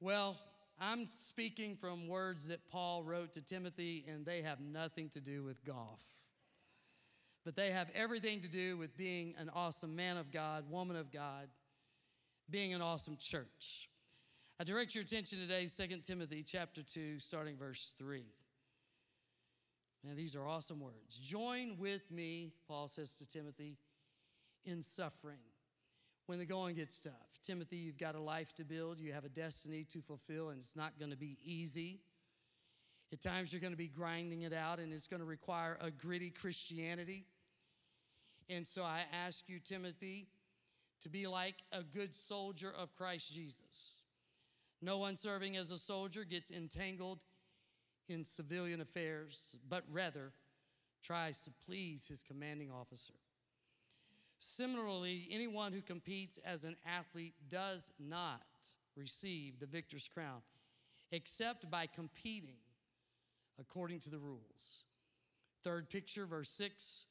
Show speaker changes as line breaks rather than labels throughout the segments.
Well, I'm speaking from words that Paul wrote to Timothy, and they have nothing to do with golf. But they have everything to do with being an awesome man of God, woman of God, being an awesome church. I direct your attention today, 2 Timothy chapter 2, starting verse 3. Man, these are awesome words. Join with me, Paul says to Timothy, in suffering when the going gets tough. Timothy, you've got a life to build, you have a destiny to fulfill, and it's not going to be easy. At times, you're going to be grinding it out, and it's going to require a gritty Christianity. And so I ask you, Timothy, to be like a good soldier of Christ Jesus. No one serving as a soldier gets entangled in civilian affairs, but rather tries to please his commanding officer. Similarly, anyone who competes as an athlete does not receive the victor's crown except by competing according to the rules. Third picture, verse 6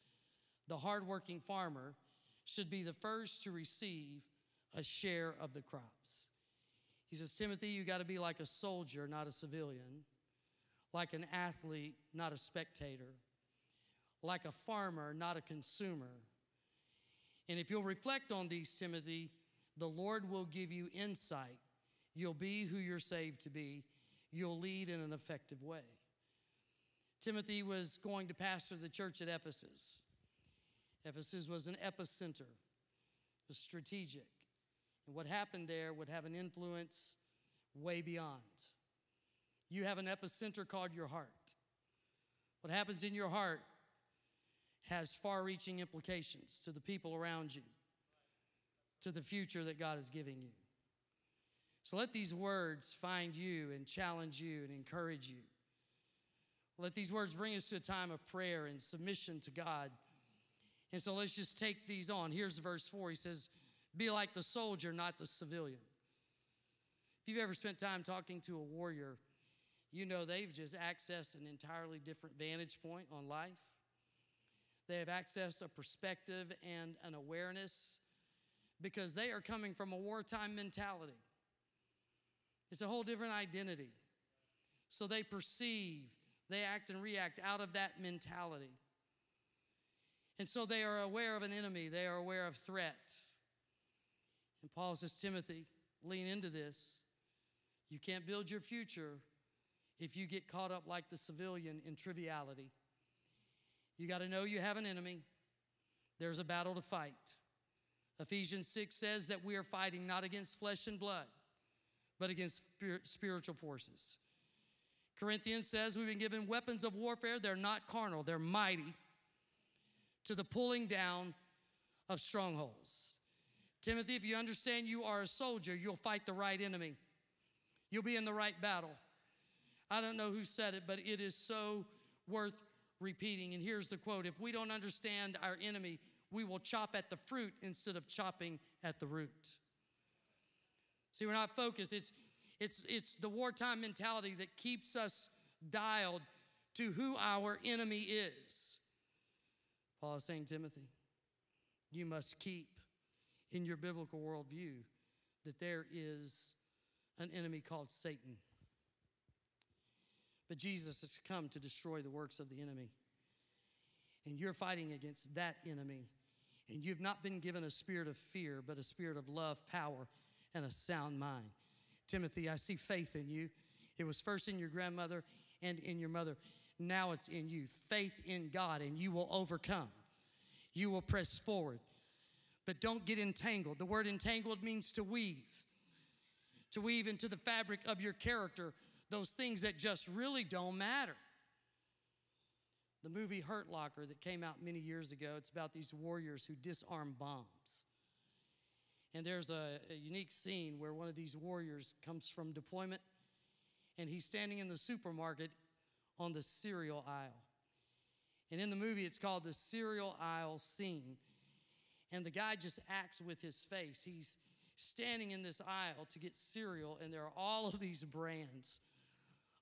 the hardworking farmer should be the first to receive a share of the crops. He says, Timothy, you got to be like a soldier, not a civilian, like an athlete, not a spectator, like a farmer, not a consumer and if you'll reflect on these, Timothy, the Lord will give you insight. You'll be who you're saved to be. You'll lead in an effective way. Timothy was going to pastor the church at Ephesus. Ephesus was an epicenter, it was strategic. And what happened there would have an influence way beyond. You have an epicenter called your heart. What happens in your heart has far reaching implications to the people around you, to the future that God is giving you. So let these words find you and challenge you and encourage you. Let these words bring us to a time of prayer and submission to God. And so let's just take these on. Here's verse 4. He says, Be like the soldier, not the civilian. If you've ever spent time talking to a warrior, you know they've just accessed an entirely different vantage point on life. They have access a perspective and an awareness because they are coming from a wartime mentality. It's a whole different identity. So they perceive, they act and react out of that mentality. And so they are aware of an enemy, they are aware of threat. And Paul says, Timothy, lean into this. You can't build your future if you get caught up like the civilian in triviality. You got to know you have an enemy. There's a battle to fight. Ephesians 6 says that we are fighting not against flesh and blood, but against spiritual forces. Corinthians says we've been given weapons of warfare. They're not carnal, they're mighty to the pulling down of strongholds. Timothy, if you understand you are a soldier, you'll fight the right enemy. You'll be in the right battle. I don't know who said it, but it is so worth repeating. And here's the quote If we don't understand our enemy, we will chop at the fruit instead of chopping at the root. See, we're not focused. It's, it's, it's the wartime mentality that keeps us dialed to who our enemy is. Paul is saying, Timothy, you must keep in your biblical worldview that there is an enemy called Satan. But Jesus has come to destroy the works of the enemy. And you're fighting against that enemy. And you've not been given a spirit of fear, but a spirit of love, power, and a sound mind. Timothy, I see faith in you. It was first in your grandmother and in your mother. Now it's in you. Faith in God, and you will overcome. You will press forward. But don't get entangled. The word entangled means to weave, to weave into the fabric of your character those things that just really don't matter. The movie Hurt Locker that came out many years ago, it's about these warriors who disarm bombs. And there's a, a unique scene where one of these warriors comes from deployment and he's standing in the supermarket on the cereal aisle. And in the movie, it's called the cereal aisle scene. And the guy just acts with his face. He's standing in this aisle to get cereal, and there are all of these brands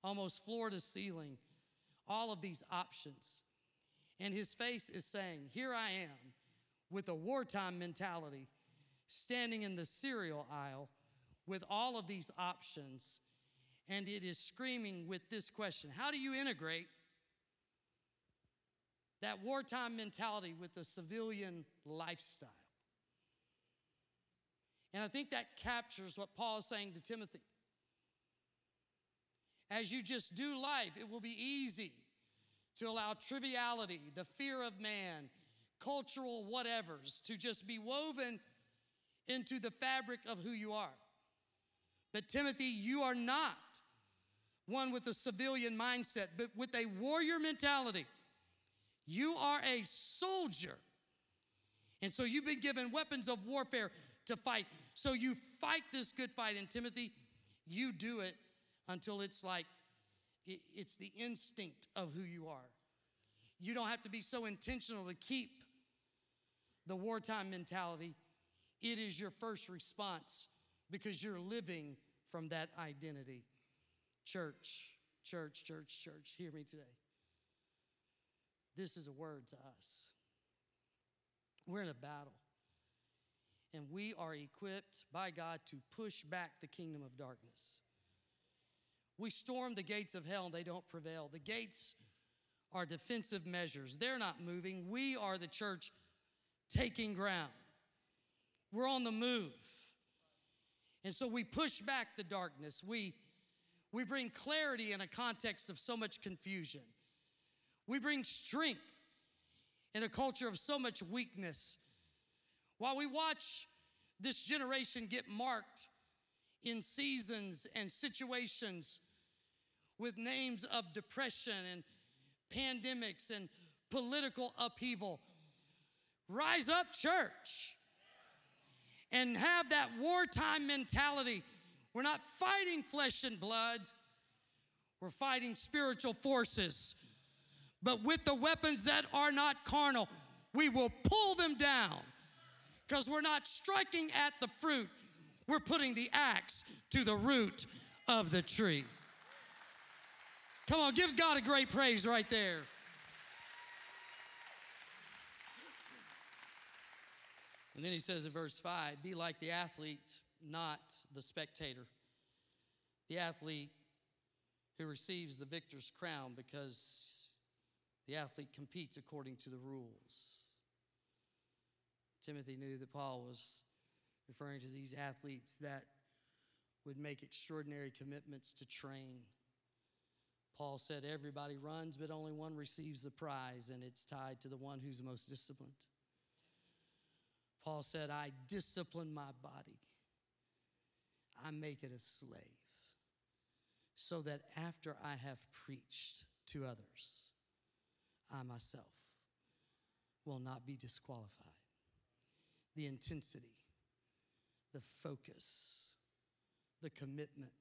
almost floor to ceiling, all of these options. And his face is saying, Here I am with a wartime mentality, standing in the cereal aisle with all of these options, and it is screaming with this question How do you integrate that wartime mentality with the civilian lifestyle? And I think that captures what Paul is saying to Timothy. As you just do life, it will be easy to allow triviality, the fear of man, cultural whatevers to just be woven into the fabric of who you are. But Timothy, you are not one with a civilian mindset, but with a warrior mentality. You are a soldier. And so you've been given weapons of warfare to fight. So you fight this good fight. And Timothy, you do it until it's like it's the instinct of who you are. You don't have to be so intentional to keep the wartime mentality. It is your first response because you're living from that identity. Church, church, church, church, hear me today. This is a word to us. We're in a battle, and we are equipped by God to push back the kingdom of darkness. We storm the gates of hell and they don't prevail. The gates are defensive measures, they're not moving. We are the church taking ground. We're on the move. And so we push back the darkness. We, we bring clarity in a context of so much confusion. We bring strength in a culture of so much weakness. While we watch this generation get marked in seasons and situations with names of depression and pandemics and political upheaval. Rise up, church, and have that wartime mentality. We're not fighting flesh and blood, we're fighting spiritual forces. But with the weapons that are not carnal, we will pull them down because we're not striking at the fruit, we're putting the axe to the root of the tree. Come on, give God a great praise right there. And then he says in verse 5 be like the athlete, not the spectator. The athlete who receives the victor's crown because the athlete competes according to the rules. Timothy knew that Paul was referring to these athletes that would make extraordinary commitments to train Paul said, Everybody runs, but only one receives the prize, and it's tied to the one who's most disciplined. Paul said, I discipline my body, I make it a slave, so that after I have preached to others, I myself will not be disqualified. The intensity, the focus, the commitment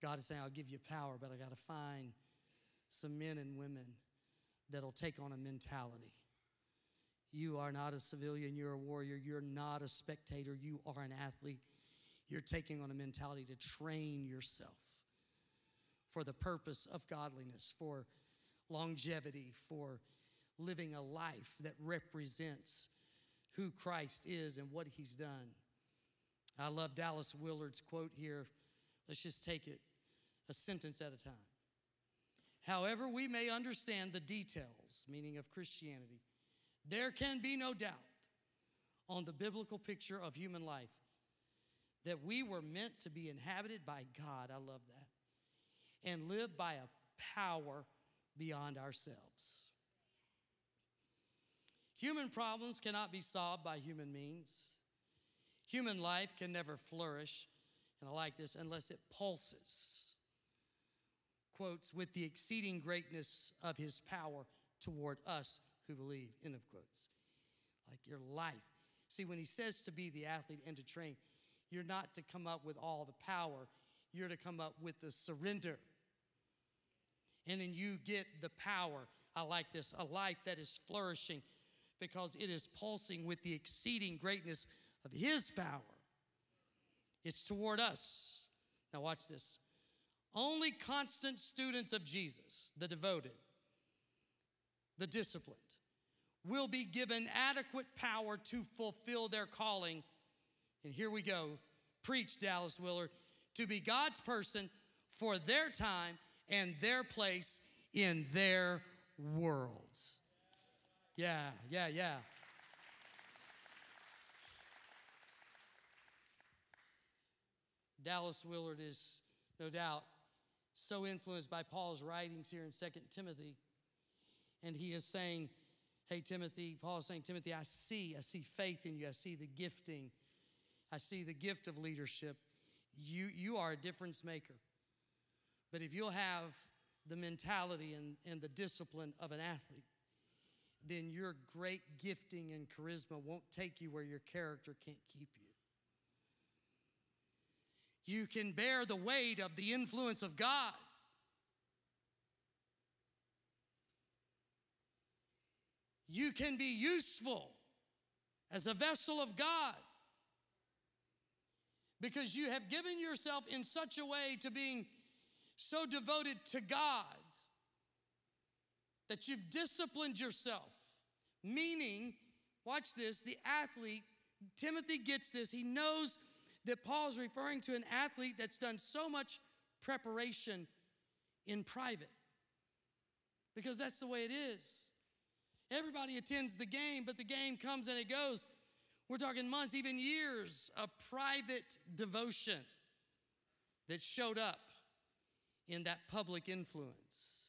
God is saying, I'll give you power, but I got to find some men and women that'll take on a mentality. You are not a civilian, you're a warrior, you're not a spectator, you are an athlete. You're taking on a mentality to train yourself for the purpose of godliness, for longevity, for living a life that represents who Christ is and what he's done. I love Dallas Willard's quote here. Let's just take it a sentence at a time. However, we may understand the details, meaning of Christianity, there can be no doubt on the biblical picture of human life that we were meant to be inhabited by God. I love that. And live by a power beyond ourselves. Human problems cannot be solved by human means. Human life can never flourish, and I like this, unless it pulses quotes, with the exceeding greatness of his power toward us who believe, end of quotes. Like your life. See, when he says to be the athlete and to train, you're not to come up with all the power, you're to come up with the surrender. And then you get the power. I like this a life that is flourishing because it is pulsing with the exceeding greatness of his power. It's toward us. Now, watch this. Only constant students of Jesus, the devoted, the disciplined, will be given adequate power to fulfill their calling. And here we go preach, Dallas Willard, to be God's person for their time and their place in their worlds. Yeah, yeah, yeah. Dallas Willard is no doubt so influenced by Paul's writings here in Second Timothy. And he is saying, Hey, Timothy, Paul is saying, Timothy, I see, I see faith in you. I see the gifting. I see the gift of leadership. You, you are a difference maker. But if you'll have the mentality and, and the discipline of an athlete, then your great gifting and charisma won't take you where your character can't keep you. You can bear the weight of the influence of God. You can be useful as a vessel of God because you have given yourself in such a way to being so devoted to God that you've disciplined yourself. Meaning, watch this, the athlete, Timothy gets this. He knows that Paul's referring to an athlete that's done so much preparation in private. Because that's the way it is. Everybody attends the game, but the game comes and it goes. We're talking months, even years of private devotion that showed up in that public influence.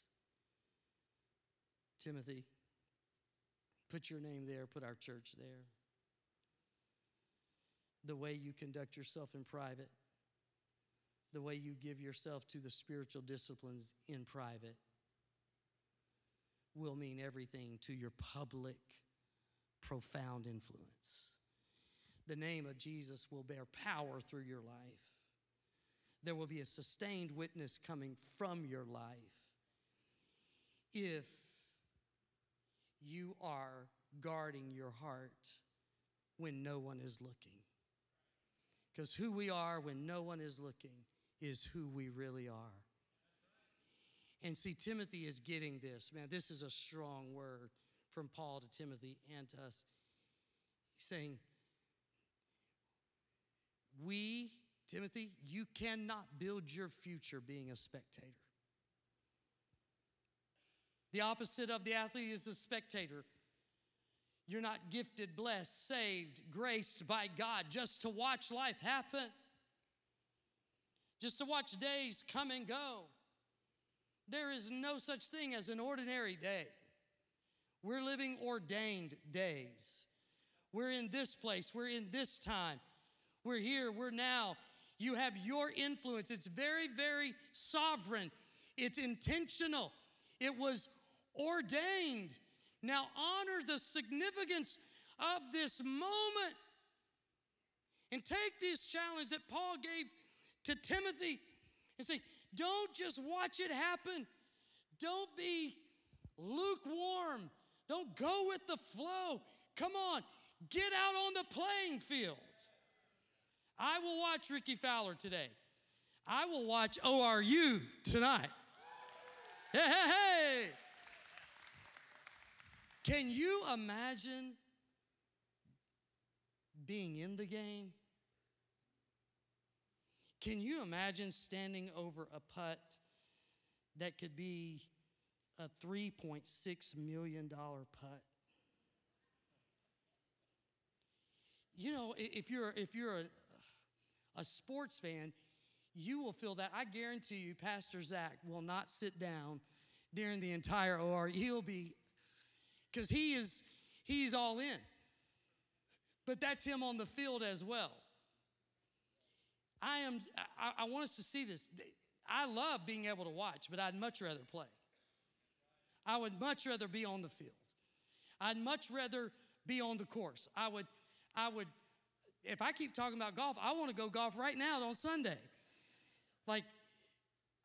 Timothy, put your name there, put our church there the way you conduct yourself in private, the way you give yourself to the spiritual disciplines in private will mean everything to your public, profound influence. The name of Jesus will bear power through your life. There will be a sustained witness coming from your life if you are guarding your heart when no one is looking. Because who we are when no one is looking is who we really are. And see, Timothy is getting this. Man, this is a strong word from Paul to Timothy and to us. He's saying, We, Timothy, you cannot build your future being a spectator. The opposite of the athlete is the spectator. You're not gifted, blessed, saved, graced by God just to watch life happen, just to watch days come and go. There is no such thing as an ordinary day. We're living ordained days. We're in this place, we're in this time, we're here, we're now. You have your influence. It's very, very sovereign, it's intentional, it was ordained. Now honor the significance of this moment and take this challenge that Paul gave to Timothy and say, don't just watch it happen. Don't be lukewarm. Don't go with the flow. Come on, get out on the playing field. I will watch Rickie Fowler today. I will watch ORU tonight. Hey, hey, hey. Can you imagine being in the game? Can you imagine standing over a putt that could be a $3.6 million putt? You know, if you're, if you're a, a sports fan, you will feel that. I guarantee you, Pastor Zach will not sit down during the entire OR. He'll be because he is he's all in. But that's him on the field as well. I am I, I want us to see this. I love being able to watch, but I'd much rather play. I would much rather be on the field. I'd much rather be on the course. I would, I would, if I keep talking about golf, I want to go golf right now on Sunday. Like,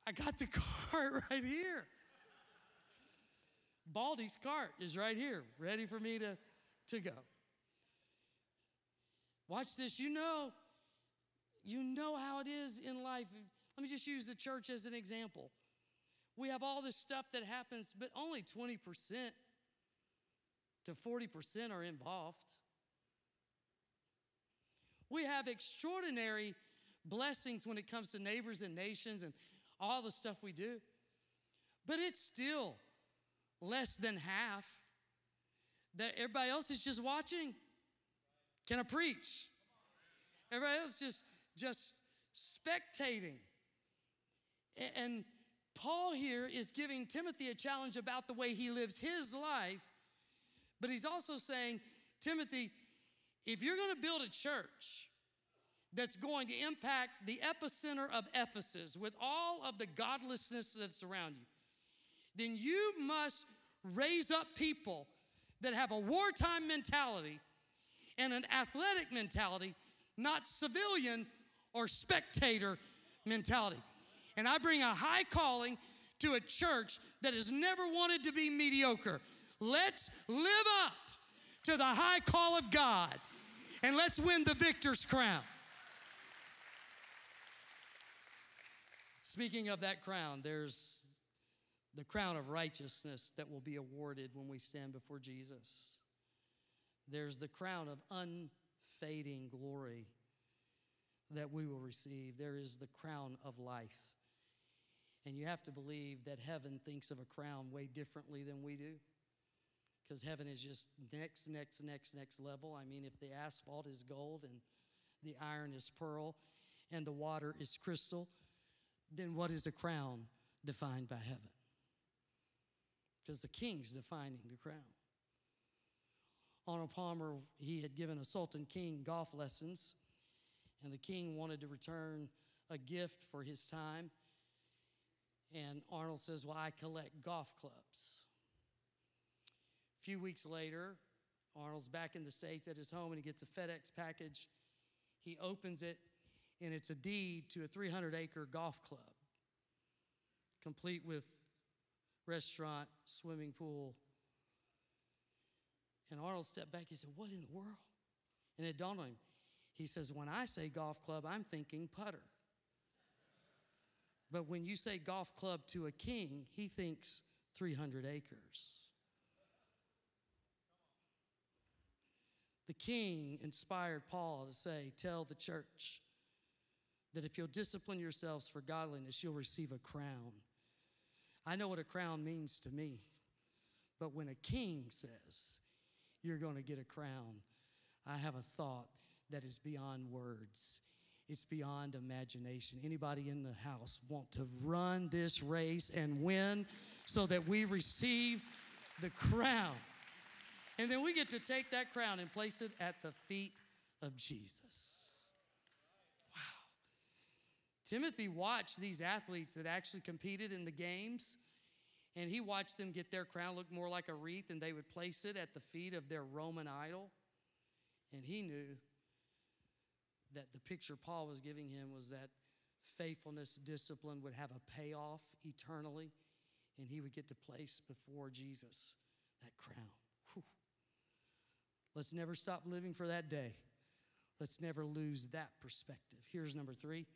I got the cart right here. Baldy's cart is right here, ready for me to, to go. Watch this. You know, you know how it is in life. Let me just use the church as an example. We have all this stuff that happens, but only 20% to 40% are involved. We have extraordinary blessings when it comes to neighbors and nations and all the stuff we do. But it's still less than half that everybody else is just watching. Can I preach? Everybody else just just spectating. And Paul here is giving Timothy a challenge about the way he lives his life, but he's also saying, Timothy, if you're going to build a church that's going to impact the epicenter of Ephesus with all of the godlessness that's around you, then you must raise up people that have a wartime mentality and an athletic mentality, not civilian or spectator mentality. And I bring a high calling to a church that has never wanted to be mediocre. Let's live up to the high call of God and let's win the victor's crown. Speaking of that crown, there's the crown of righteousness that will be awarded when we stand before Jesus. There's the crown of unfading glory that we will receive. There is the crown of life. And you have to believe that heaven thinks of a crown way differently than we do. Because heaven is just next, next, next, next level. I mean, if the asphalt is gold and the iron is pearl and the water is crystal, then what is a crown defined by heaven? Because the king's defining the crown. Arnold Palmer, he had given a Sultan King golf lessons, and the king wanted to return a gift for his time. And Arnold says, Well, I collect golf clubs. A few weeks later, Arnold's back in the States at his home and he gets a FedEx package. He opens it, and it's a deed to a 300 acre golf club, complete with restaurant, swimming pool, and Arnold stepped back. He said, What in the world? And it dawned on him. He says, When I say golf club, I'm thinking putter. But when you say golf club to a king, he thinks 300 acres. The king inspired Paul to say, Tell the church that if you'll discipline yourselves for godliness, you'll receive a crown. I know what a crown means to me, but when a king says, you're going to get a crown. I have a thought that is beyond words. It's beyond imagination. Anybody in the house want to run this race and win so that we receive the crown? And then we get to take that crown and place it at the feet of Jesus. Timothy watched these athletes that actually competed in the games and he watched them get their crown look more like a wreath, and they would place it at the feet of their Roman idol. And he knew that the picture Paul was giving him was that faithfulness, discipline would have a payoff eternally, and he would get to place before Jesus that crown. Whew. Let's never stop living for that day. Let's never lose that perspective. Here's number three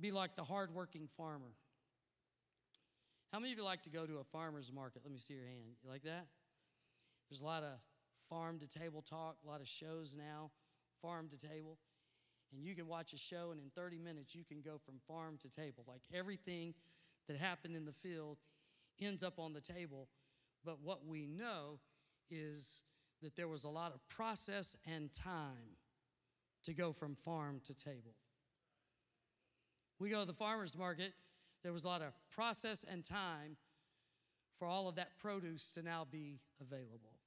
be like the hardworking farmer. How many of you like to go to a farmer's market? Let me see your hand. You like that? There's a lot of farm to table talk, a lot of shows now, farm to table. And you can watch a show, and in 30 minutes, you can go from farm to table. Like everything that happened in the field ends up on the table. But what we know is that there was a lot of process and time to go from farm to table. We go to the farmer's market, there was a lot of process and time for all of that produce to now be available.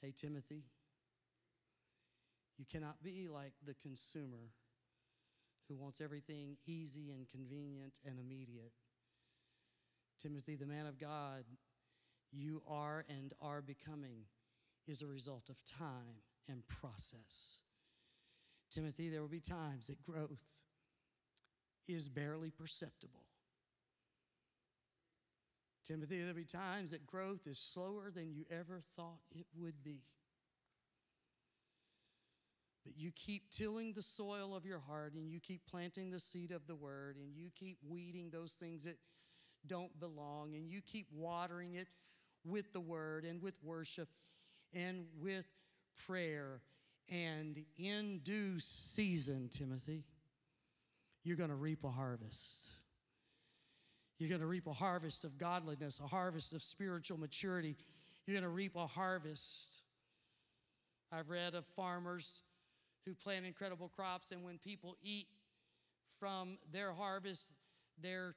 Hey, Timothy, you cannot be like the consumer who wants everything easy and convenient and immediate. Timothy, the man of God, you are and are becoming is a result of time and process. Timothy, there will be times that growth is barely perceptible. Timothy, there'll be times that growth is slower than you ever thought it would be. But you keep tilling the soil of your heart and you keep planting the seed of the word and you keep weeding those things that don't belong and you keep watering it with the word and with worship and with prayer And in due season, Timothy, you're going to reap a harvest. You're going to reap a harvest of godliness, a harvest of spiritual maturity. You're going to reap a harvest. I've read of farmers who plant incredible crops, and when people eat from their harvest, they're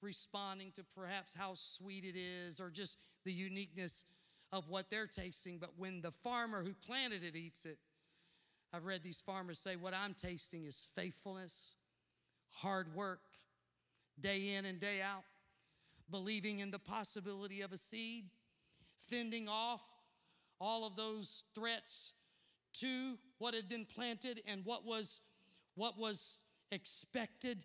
responding to perhaps how sweet it is or just the uniqueness of what they're tasting. But when the farmer who planted it eats it, I've read these farmers say, What I'm tasting is faithfulness, hard work, day in and day out, believing in the possibility of a seed, fending off all of those threats to what had been planted and what was what was expected.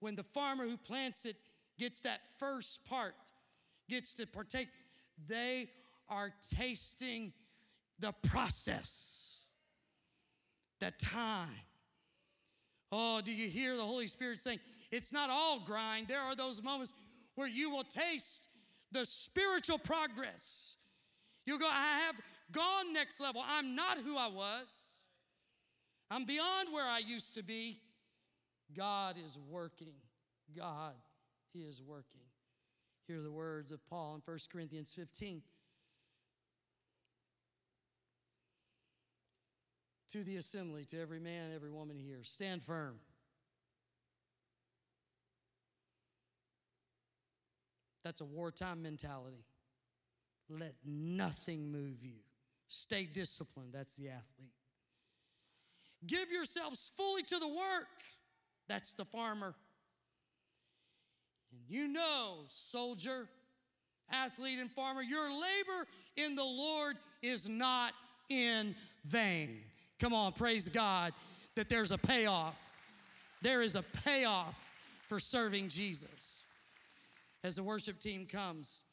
When the farmer who plants it gets that first part gets to partake they are tasting the process the time oh do you hear the holy spirit saying it's not all grind. There are those moments where you will taste the spiritual progress. You'll go i have gone next level. I'm not who i was. I'm beyond where i used to be. God is working. God is working. Hear the words of paul in 1 corinthians 15 to the assembly to every man every woman here stand firm that's a wartime mentality let nothing move you. Stay disciplined. That's the athlete. Give yourselves fully to the work. That's the farmer. And you know, soldier, athlete, and farmer, your labor in the Lord is not in vain. Come on, praise God that there's a payoff. There is a payoff for serving Jesus. As the worship team comes,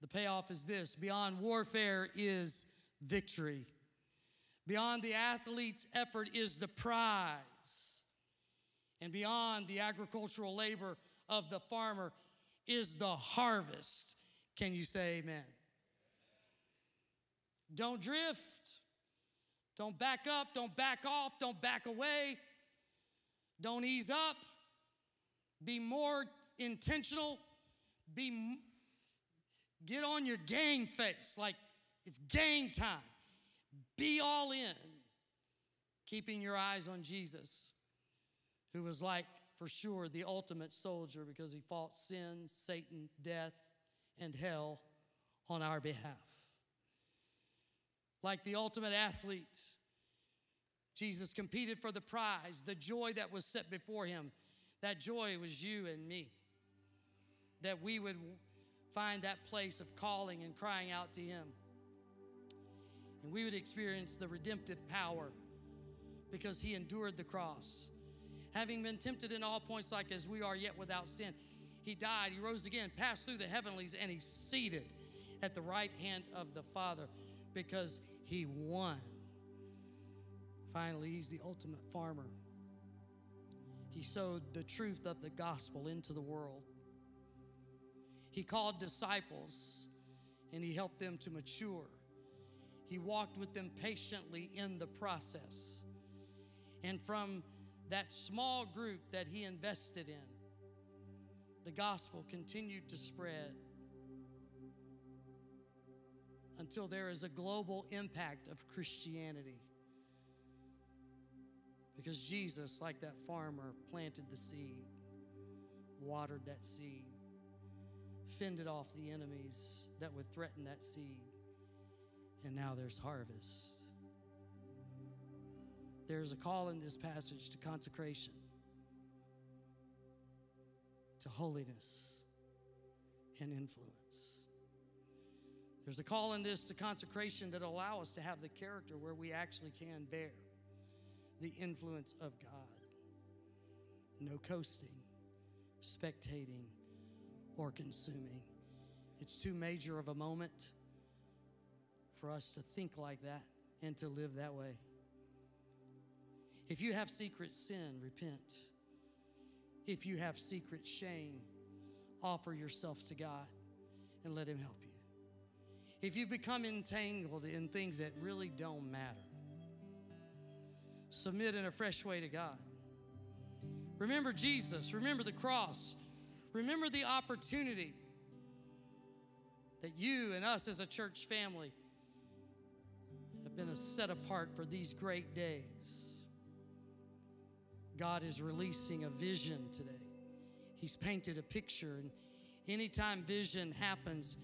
the payoff is this beyond warfare is victory. Beyond the athlete's effort is the prize. And beyond the agricultural labor of the farmer is the harvest. Can you say amen? Don't drift. Don't back up. Don't back off. Don't back away. Don't ease up. Be more intentional. Be Get on your game face like it's game time. Be all in, keeping your eyes on Jesus, who was like, for sure, the ultimate soldier because he fought sin, Satan, death, and hell on our behalf. Like the ultimate athlete, Jesus competed for the prize, the joy that was set before him. That joy was you and me. That we would find that place of calling and crying out to Him. And we would experience the redemptive power because He endured the cross. Having been tempted in all points, like as we are, yet without sin, He died, He rose again, passed through the heavenlies, and He's seated at the right hand of the Father because He won. Finally, He's the ultimate farmer. He sowed the truth of the gospel into the world. He called disciples and he helped them to mature. He walked with them patiently in the process. And from that small group that he invested in, the gospel continued to spread until there is a global impact of Christianity. Because Jesus, like that farmer, planted the seed, watered that seed, fended off the enemies that would threaten that seed. And now there's harvest. There's a call in this passage to consecration, to holiness and influence. There's a call in this to consecration that allow us to have the character where we actually can bear the influence of God. No coasting, spectating, or consuming. It's too major of a moment for us to think like that and to live that way. If you have secret sin, repent. If you have secret shame, offer yourself to God and let Him help you. If you've become entangled in things that really don't matter, Submit in a fresh way to God. Remember Jesus. Remember the cross. Remember the opportunity that you and us as a church family have been set apart for these great days. God is releasing a vision today. He's painted a picture, and anytime vision happens,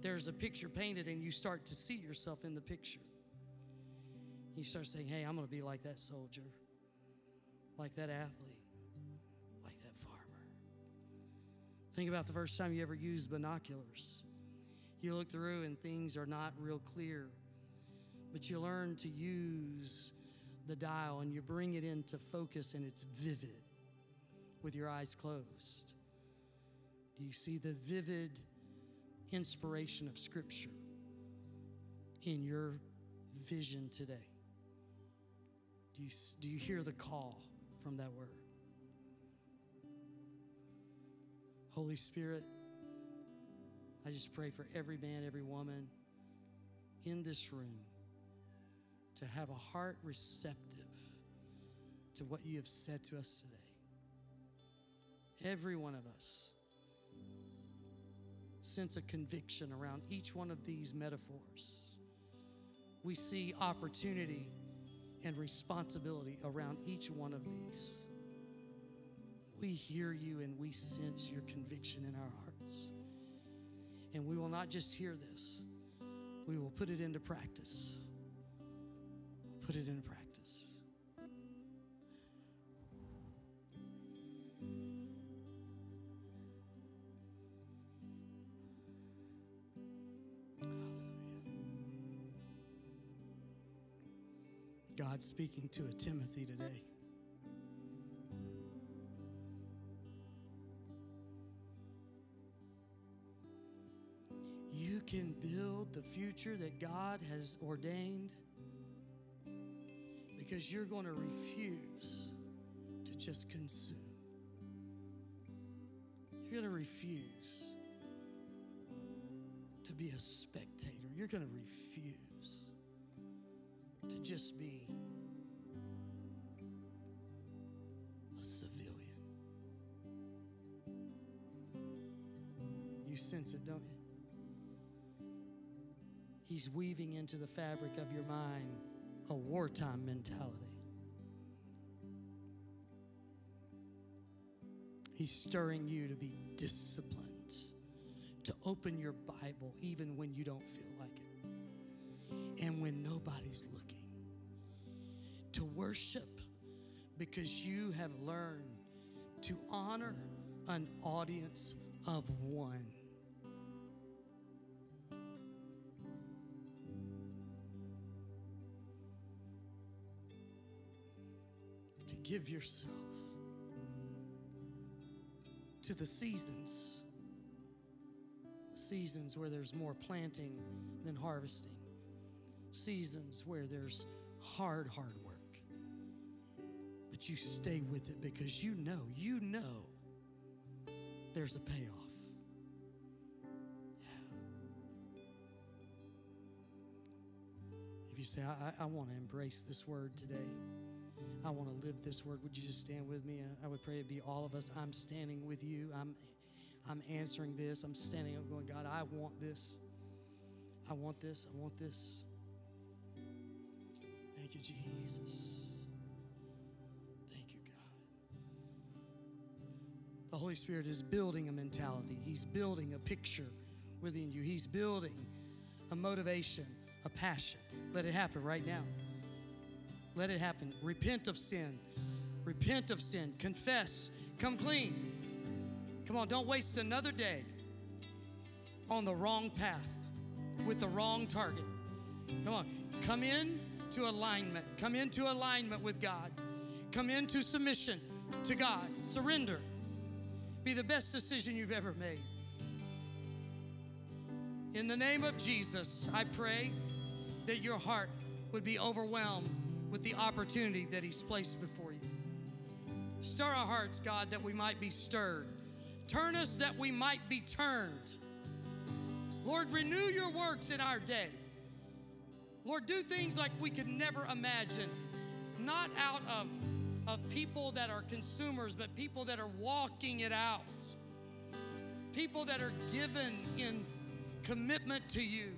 there's a picture painted, and you start to see yourself in the picture. You start saying, Hey, I'm going to be like that soldier, like that athlete, like that farmer. Think about the first time you ever used binoculars. You look through, and things are not real clear, but you learn to use the dial and you bring it into focus, and it's vivid with your eyes closed. Do you see the vivid inspiration of Scripture in your vision today? Do you, do you hear the call from that word? Holy Spirit, I just pray for every man, every woman in this room to have a heart receptive to what you have said to us today. Every one of us sense of conviction around each one of these metaphors. We see opportunity and responsibility around each one of these. We hear you and we sense your conviction in our hearts. And we will not just hear this, we will put it into practice. Put it into practice. God speaking to a Timothy today. You can build the future that God has ordained because you're going to refuse to just consume. You're going to refuse to be a spectator. You're going to refuse to just be a civilian. You sense it, don't you? He's weaving into the fabric of your mind a wartime mentality. He's stirring you to be disciplined, to open your Bible even when you don't feel like it and when nobody's looking, worship because you have learned to honor an audience of one. To give yourself to the seasons. Seasons where there's more planting than harvesting. Seasons where there's hard, hard work. You stay with it because you know, you know there's a payoff. If you say, I, I want to embrace this word today, I want to live this word, would you just stand with me? I would pray it be all of us. I'm standing with you. I'm, I'm answering this. I'm standing up going, God, I want this. I want this. I want this. Thank you, Jesus. The Holy Spirit is building a mentality, He's building a picture within you, He's building a motivation, a passion. Let it happen right now. Let it happen. Repent of sin. Repent of sin. Confess. Come clean. Come on, don't waste another day on the wrong path with the wrong target. Come on, come in to alignment. Come into alignment with God. Come into submission to God. Surrender. Be the best decision you've ever made. In the name of Jesus, I pray that your heart would be overwhelmed with the opportunity that He's placed before you. Stir our hearts, God, that we might be stirred. Turn us that we might be turned. Lord, renew your works in our day. Lord, do things like we could never imagine. not out of, of people that are consumers, but people that are walking it out. People that are given in commitment to you,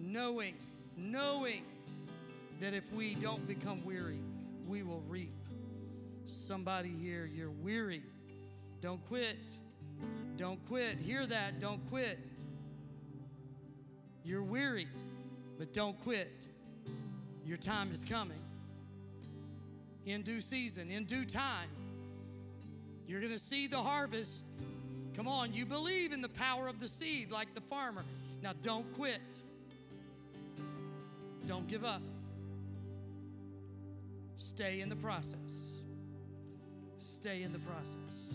knowing, knowing that if we don't become weary, we will reap. Somebody here, you're weary. Don't quit. Don't quit. Hear that. Don't quit. You're weary, but don't quit. Your time is coming. In due season, in due time, you're going to see the harvest. Come on, you believe in the power of the seed like the farmer. Now don't quit. Don't give up. Stay in the process. Stay in the process.